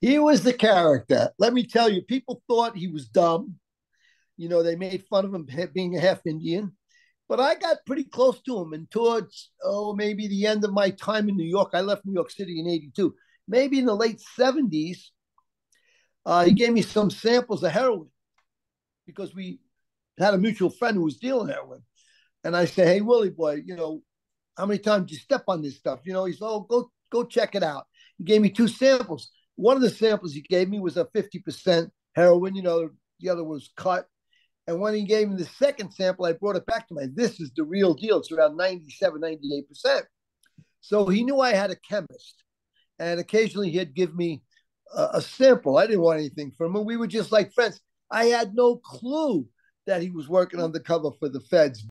He was the character. Let me tell you, people thought he was dumb. You know, they made fun of him being a half Indian. But I got pretty close to him. And towards, oh, maybe the end of my time in New York, I left New York City in 82. Maybe in the late 70s, uh, he gave me some samples of heroin because we had a mutual friend who was dealing heroin. And I said, hey, Willie boy, you know, how many times you step on this stuff? You know, he's, oh, go, go check it out. He gave me two samples. One of the samples he gave me was a 50% heroin, you know, the other was cut. And when he gave me the second sample, I brought it back to my, this is the real deal. It's around 97, 98%. So he knew I had a chemist. And occasionally he'd give me a, a sample. I didn't want anything from him. We were just like friends. I had no clue that he was working undercover for the feds.